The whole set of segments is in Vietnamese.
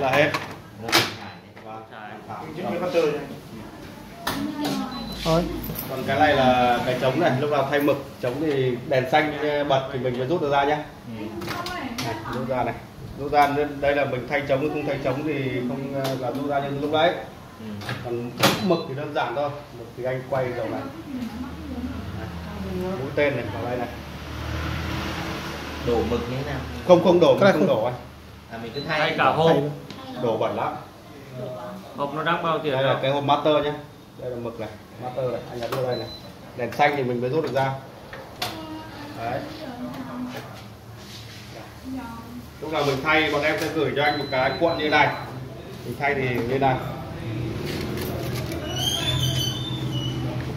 là hết. Thôi. Còn cái này là cái trống này lúc nào thay mực trống thì đèn xanh bật thì mình mới rút được ra nhá. Ừ. rút ra này. Rút ra nên đây là mình thay trống không thay trống thì không ờ, là rút ra như lúc đấy Ừ. còn mực thì đơn giản thôi. Mực thì anh quay đầu này. Mũi tên này vào đây này. Đổ mực như thế nào? Không không đổ Cái này không không- đổ anh à mình cứ thay Thay cả hộp. Đổ bẩn lắm. Hộp nó đáng bao tiền đây là cái hộp master nhé đây là mực này master này. Anh ấn vào đây này. Đèn xanh thì mình mới rút được ra. Đấy. Lúc nào mình thay bọn em sẽ gửi cho anh một cái cuộn như này. Mình thay thì như này.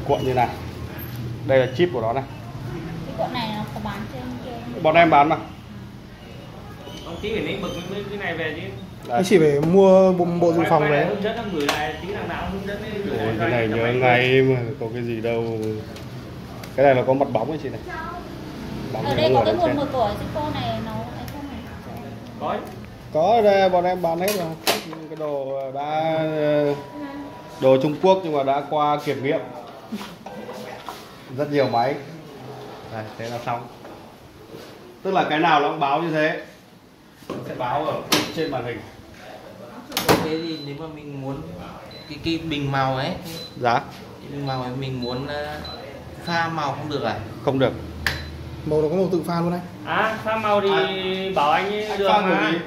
Cuộn như này. Đây là chip của nó này. Cái cuộn này nó có bán trên trên bọn em bán mà Ông tí phải lấy mực mấy cái này về chứ. Anh chỉ phải mua bộ, bộ dự phòng đấy. Hướng dẫn ông gửi lại tí thằng nào hướng dẫn ấy, gửi Ôi, lại cho cái này nhớ ngay mà có cái gì đâu. Cái này là có mặt bóng ấy chị này. Bóng ở đây nó có cái nguồn mực của Zippo này nó ấy không này? Có. có đây bọn em bán hết rồi. Cái đồ đã đồ Trung Quốc nhưng mà đã qua kiểm nghiệm. Rất nhiều máy. Đây thế là xong. Tức là cái nào nó cũng báo như thế. nó sẽ báo ở trên màn hình. Thế thì nếu mà mình muốn cái cái bình màu ấy giá cái bình màu ấy mình muốn ờ, pha màu không được à? Không được. Màu nó có màu tự pha luôn anh À, pha màu thì bảo anh ấy anh được pha màu mà. gì